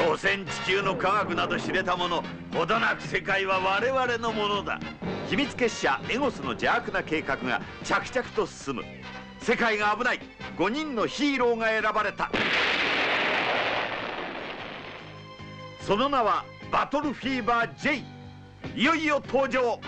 所詮地球の科学など知れたものほどなく世界は我々のものだ。秘密結社エゴスの邪悪な計画が着々と進む。世界が危ない。5人のヒーローが選ばれた。その名はバトルフィーバー J いよいよ登場。